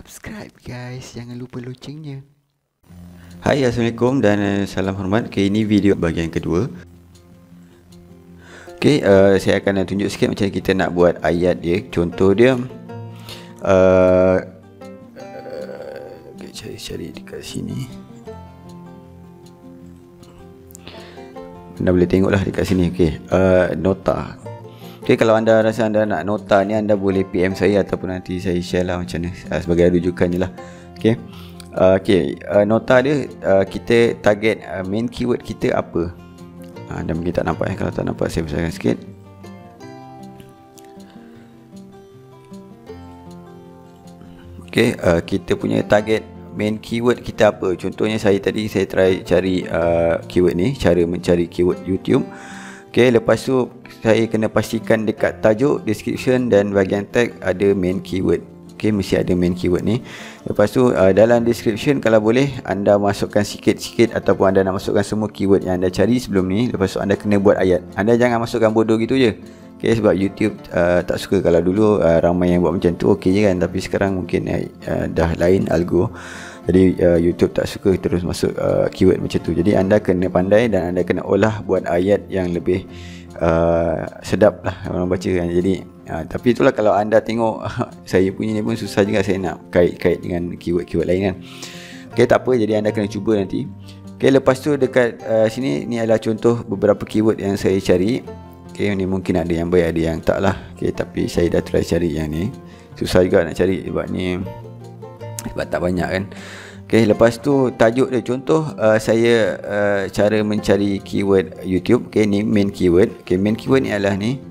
subscribe guys. Jangan lupa loncengnya. Hai Assalamualaikum dan uh, salam hormat. Okay ini video bahagian kedua. Okay uh, saya akan tunjuk sikit macam kita nak buat ayat dia. Contoh dia uh, okay, Cari-cari dekat sini. Anda boleh tengok lah dekat sini Okay uh, Nota Okay kalau anda rasa anda nak nota ni Anda boleh PM saya Ataupun nanti saya share lah macam ni uh, Sebagai rujukan je lah. Okay. Uh, Okay uh, Nota dia uh, Kita target uh, main keyword kita apa? Anda mungkin tak nampak eh Kalau tak nampak saya besarkan sikit. Okay uh, Kita punya target main keyword kita apa? Contohnya saya tadi Saya try cari uh, keyword ni Cara mencari keyword YouTube Okay lepas tu Saya kena pastikan dekat tajuk Description dan bahagian tag Ada main keyword. Okay mesti ada main keyword ni. Lepas tu uh, dalam description Kalau boleh anda masukkan sikit-sikit Ataupun anda nak masukkan semua keyword yang anda cari sebelum ni Lepas tu anda kena buat ayat. Anda jangan masukkan bodoh gitu je. Okay sebab YouTube uh, tak suka kalau dulu uh, ramai yang buat macam tu. Okay je kan Tapi sekarang mungkin uh, dah lain algo jadi uh, YouTube tak suka terus masuk uh, keyword macam tu. Jadi anda kena pandai dan anda kena olah buat ayat yang lebih uh, sedap lah orang baca kan. Jadi uh, tapi itulah kalau anda tengok saya punya ni pun susah juga saya nak kait-kait dengan keyword-keyword lain kan. Okay tak apa. Jadi anda kena cuba nanti. Okay lepas tu dekat uh, sini ni adalah contoh beberapa keyword yang saya cari. Okay ni mungkin ada yang baik ada yang tak lah. Okay tapi saya dah try cari yang ni. Susah juga nak cari sebab ni sebab tak banyak kan Okay, lepas tu tajuk dia contoh uh, saya uh, cara mencari keyword YouTube. Okay, ni main keyword. Okay, main keyword ni adalah ni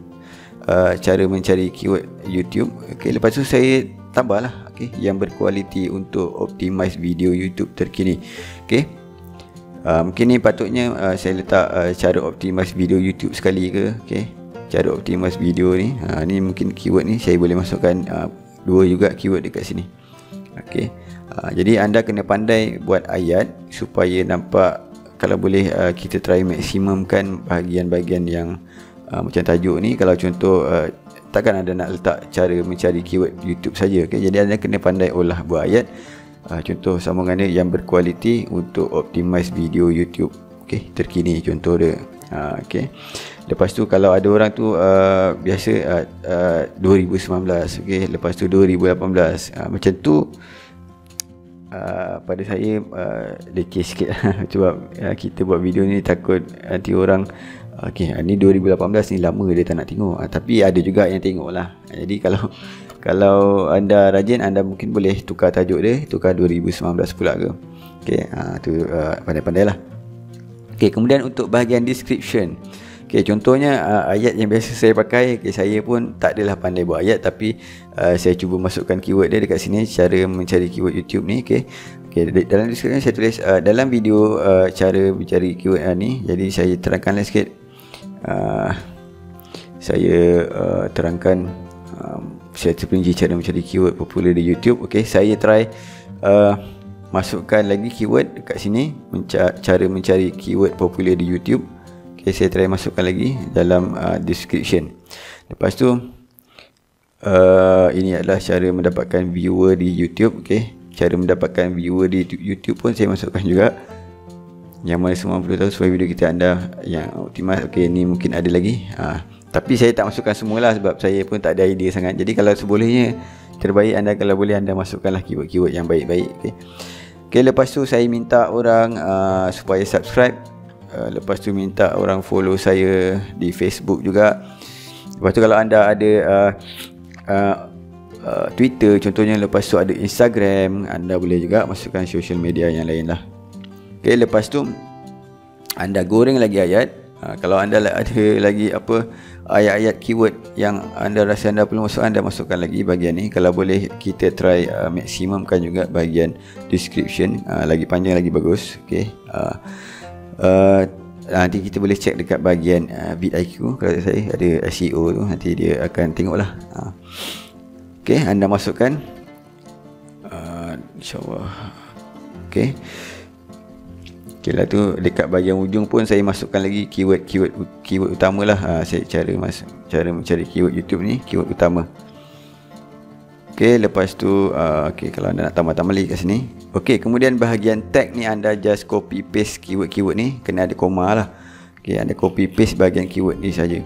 uh, cara mencari keyword YouTube. Okay, lepas tu saya tambahlah. Okay, yang berkualiti untuk optimize video YouTube terkini. Okay, uh, mungkin ni patutnya uh, saya letak uh, cara optimize video YouTube sekali ke. Okay, cara optimize video ni. Uh, ni mungkin keyword ni saya boleh masukkan uh, dua juga keyword dekat sini. Okay. Uh, jadi anda kena pandai buat ayat supaya nampak kalau boleh uh, kita try maksimumkan bahagian-bahagian yang uh, macam tajuk ni kalau contoh uh, takkan anda nak letak cara mencari keyword YouTube saja okay? jadi anda kena pandai olah buat ayat uh, contoh sambungan dia yang berkualiti untuk optimize video YouTube okay? terkini contoh dia uh, okay? Lepas tu kalau ada orang tu uh, biasa uh, uh, 2019 okay? lepas tu 2018 uh, macam tu uh, pada saya uh, leceh sikit. Sebab uh, kita buat video ni takut nanti orang Okay, ni 2018 ni lama dia tak nak tengok. Uh, tapi ada juga yang tengok lah jadi kalau kalau anda rajin anda mungkin boleh tukar tajuk dia tukar 2019 pula ke. Okay, uh, tu uh, pandai-pandai lah Okay, kemudian untuk bahagian description Okay, contohnya uh, ayat yang biasa saya pakai okay, Saya pun tak adalah pandai buat ayat Tapi uh, saya cuba masukkan keyword dia dekat sini Cara mencari keyword YouTube ni okay. Okay, dalam description saya tulis uh, Dalam video uh, cara mencari keyword uh, ni Jadi saya terangkanlah sikit. Uh, Saya uh, terangkan um, Saya terperinci cara mencari keyword popular di YouTube Okay, saya try uh, Masukkan lagi keyword dekat sini menca- Cara mencari keyword popular di YouTube Okay, saya try masukkan lagi dalam uh, description. Lepas tu uh, ini adalah cara mendapatkan viewer di YouTube, okay. Cara mendapatkan viewer di YouTube pun saya masukkan juga. Yang mana semua perlu tahu supaya video kita anda yang optimal. Okay, ni mungkin ada lagi. Uh, tapi saya tak masukkan semualah sebab saya pun tak ada idea sangat. Jadi kalau sebolehnya terbaik anda kalau boleh anda masukkanlah keyword-keyword yang baik-baik, okay. Okay, lepas tu saya minta orang uh, supaya subscribe uh, lepas tu minta orang follow saya di Facebook juga. Lepas tu kalau anda ada uh, uh, uh, Twitter contohnya lepas tu ada Instagram anda boleh juga masukkan social media yang lain lah. Ok lepas tu anda goreng lagi ayat. Uh, kalau anda ada lagi apa ayat-ayat keyword yang anda rasa anda perlu masuk anda masukkan lagi bahagian ni. Kalau boleh kita try uh, maksimumkan juga bahagian description. Uh, lagi panjang lagi bagus. Ok uh, uh, nanti kita boleh check dekat bahagian uh, BitIQ kalau saya ada SEO tu. Nanti dia akan tengok lah uh. ok anda masukkan. Uh, insyaAllah. Ok ok lah tu dekat bahagian ujung pun saya masukkan lagi keyword keyword keyword utama lah uh, saya cara mas cara mencari keyword YouTube ni keyword utama. Ok Okey, lepas tu uh, okey kalau anda nak tambah-tambah lagi kat sini. Okey, kemudian bahagian tag ni anda just copy paste keyword-keyword ni kena ada koma lah. Okey, anda copy paste bahagian keyword ni saja.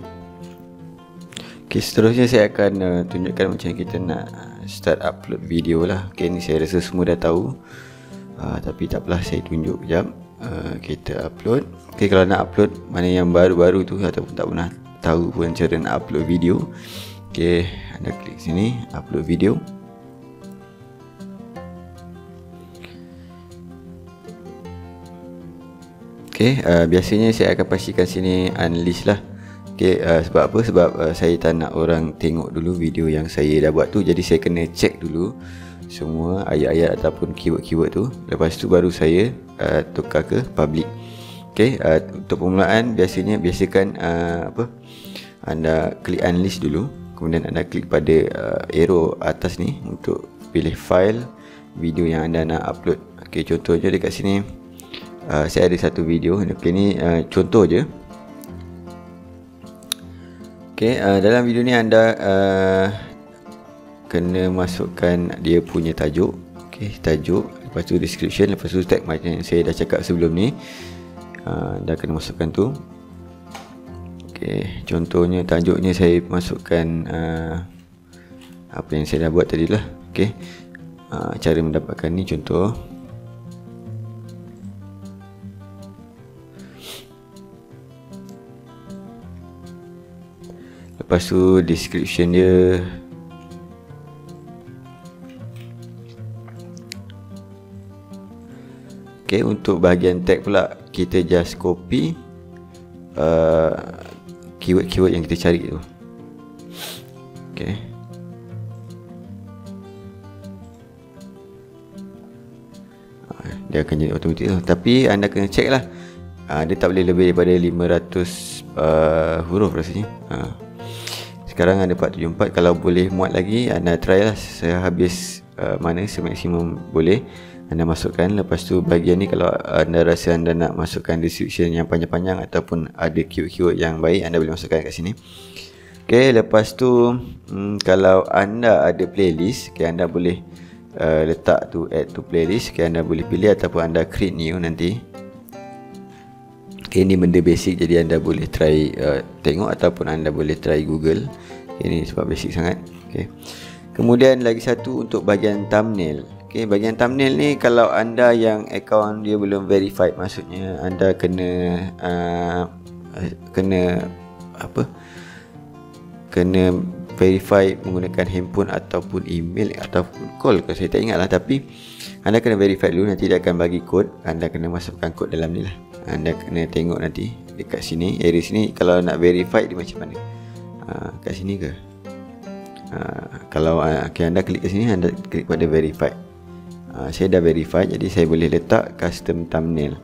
Okey, seterusnya saya akan uh, tunjukkan macam kita nak start upload video lah. Okey, ni saya rasa semua dah tahu. Uh, tapi tak apalah saya tunjuk kejap. Uh, kita upload. Okey, kalau nak upload mana yang baru-baru tu ataupun tak pernah tahu pun cara nak upload video. Okey, anda klik sini upload video. Okey, uh, biasanya saya akan pastikan sini unlist lah. Okey, uh, sebab apa? Sebab uh, saya tak nak orang tengok dulu video yang saya dah buat tu. Jadi saya kena check dulu semua ayat-ayat ataupun keyword-keyword tu. Lepas tu baru saya uh, tukar ke public. Okey, uh, untuk permulaan biasanya biasakan uh, apa? Anda klik unlist dulu kemudian anda klik pada uh, arrow atas ni untuk pilih file video yang anda nak upload ok contohnya dekat sini uh, saya ada satu video ok ni uh, contoh je ok uh, dalam video ni anda uh, kena masukkan dia punya tajuk ok tajuk lepas tu description lepas tu tag macam yang saya dah cakap sebelum ni uh, anda kena masukkan tu Okey, contohnya tajuknya saya masukkan uh, apa yang saya dah buat tadi lah. Okey. Uh, cara mendapatkan ni contoh. Lepas tu description dia. Okay, untuk bahagian tag pula kita just copy uh, keyword-keyword yang kita cari tu. Okay. Dia akan jadi automatik tu Tapi anda kena check lah. Uh, Dia tak boleh lebih daripada 500 uh, huruf rasanya. Uh. Sekarang ada 474 Kalau boleh muat lagi Anda try lah Sehabis uh, mana semaksimum boleh anda masukkan. Lepas tu bahagian ni kalau anda rasa anda nak masukkan description yang panjang-panjang ataupun ada keyword-keyword yang baik anda boleh masukkan kat sini. Ok lepas tu hmm, kalau anda ada playlist ok anda boleh uh, letak tu add to playlist. Ok anda boleh pilih ataupun anda create new nanti. Ok ni benda basic jadi anda boleh try uh, tengok ataupun anda boleh try google ok ni sebab basic sangat. Ok kemudian lagi satu untuk bahagian thumbnail. Okay, bahagian thumbnail ni kalau anda yang account dia belum verified maksudnya anda kena uh, kena apa? Kena verify menggunakan handphone ataupun email ataupun call kalau saya tak ingat lah tapi anda kena verify dulu. Nanti dia akan bagi kod anda kena masukkan kod dalam ni lah. Anda kena tengok nanti dekat sini. Area sini kalau nak verify dia macam mana uh, kat sini ke? Uh, kalau uh, okay, anda klik ke sini anda klik pada verify uh, saya dah verify jadi saya boleh letak custom thumbnail.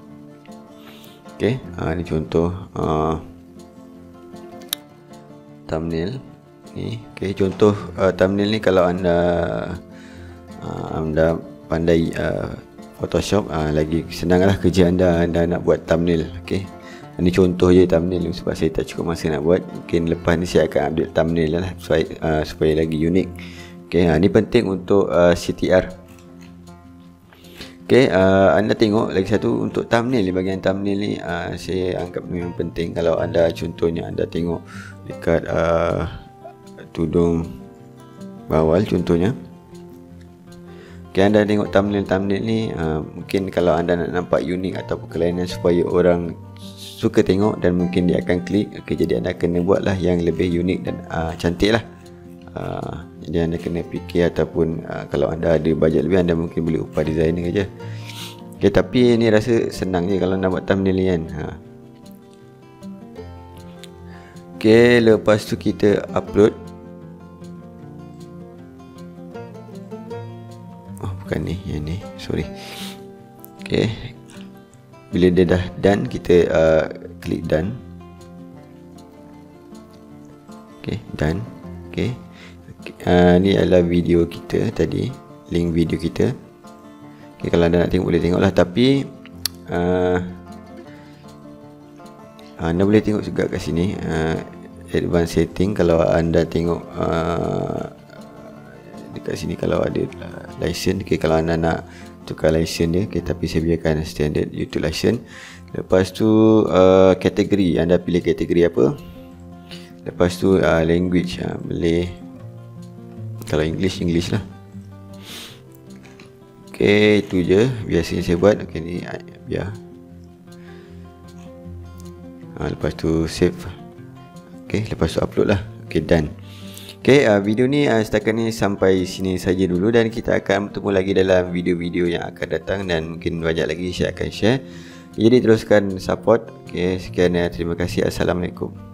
Ok uh, ni contoh uh, thumbnail ni. Ok contoh uh, thumbnail ni kalau anda uh, anda pandai uh, photoshop uh, lagi senanglah kerja anda anda nak buat thumbnail ok ini contoh je thumbnail sebab saya tak cukup masa nak buat. Mungkin lepas ni saya akan update thumbnail lah supaya, uh, supaya lagi unik. Ok uh, ni penting untuk uh, CTR Okay, uh, anda tengok lagi satu untuk thumbnail ni. Bahagian thumbnail ni uh, saya anggap memang penting. Kalau anda contohnya anda tengok dekat uh, tudung bawal contohnya. Okay, anda tengok thumbnail-thumbnail ni uh, mungkin kalau anda nak nampak unik ataupun kelainan supaya orang suka tengok dan mungkin dia akan klik. Okay, jadi anda kena buatlah yang lebih unik dan uh, cantik lah. Uh, jadi anda kena fikir ataupun uh, kalau anda ada bajet lebih anda mungkin boleh upah designer aja. Okay, tapi ni rasa senang je kalau nak buat thumbnail ni kan. Ha. Okay, lepas tu kita upload. Oh, bukan ni, yang ni. Sorry. Okay. Bila dia dah done, kita uh, klik done. Okay, done. Okay uh, ni adalah video kita tadi link video kita okay, kalau anda nak tengok boleh tengok lah tapi uh, anda boleh tengok juga kat sini uh, advanced setting kalau anda tengok uh, dekat sini kalau ada uh, license okay, kalau anda nak tukar license dia okay, tapi saya biarkan standard YouTube license lepas tu uh, kategori anda pilih kategori apa lepas tu uh, language uh, boleh kalau English English lah Okay, itu je biasanya saya buat. Okay, ni uh, biar. Ha, lepas tu save. Okay, lepas tu upload lah. Okay, done. Okay, uh, video ni uh, setakat ni sampai sini saja dulu dan kita akan bertemu lagi dalam video-video yang akan datang dan mungkin banyak lagi saya akan share. Jadi teruskan support. Okay, sekian dan terima kasih. Assalamualaikum.